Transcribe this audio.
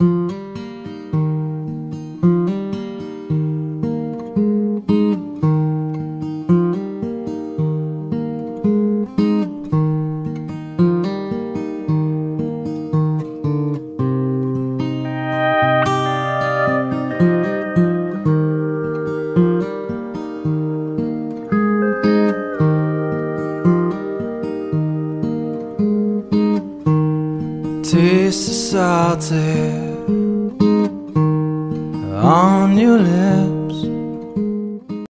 Mm-hmm. Salted on your lips.